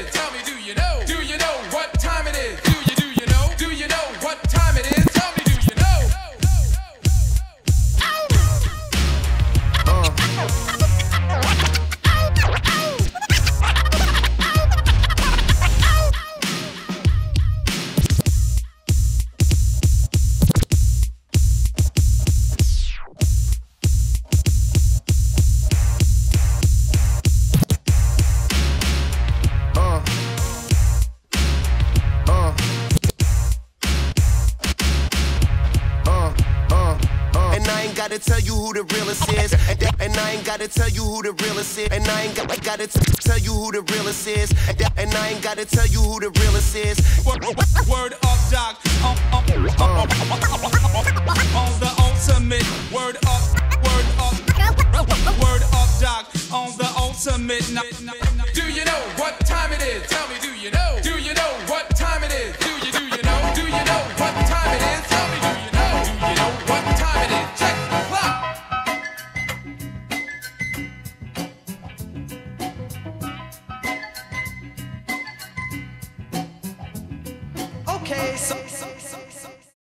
is? Tell me, do you know? Do you know what time it is? Do you, do you know? Do you know what time it is? Tell me, do you know? Oh. Uh. Gotta tell you who the realest is. And, and I ain't gotta tell you who the realest is. And I ain't got, gotta tell you who the realest is. And, and I ain't gotta tell you who the realest is. Word, word up, doc. On, the ultimate. Word up, word up. Word up, doc. On the ultimate. Do you know what time it is? Tell me? Do you know okay. So, so, so, so.